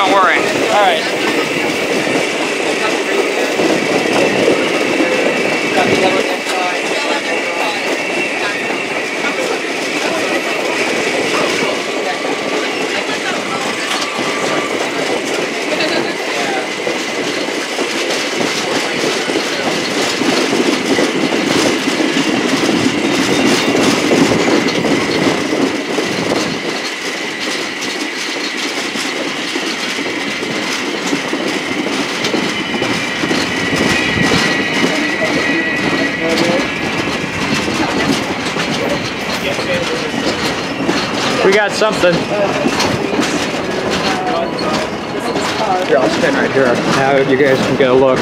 Don't worry. All right. We got something. Here, I'll stand right here. Now you guys can get a look.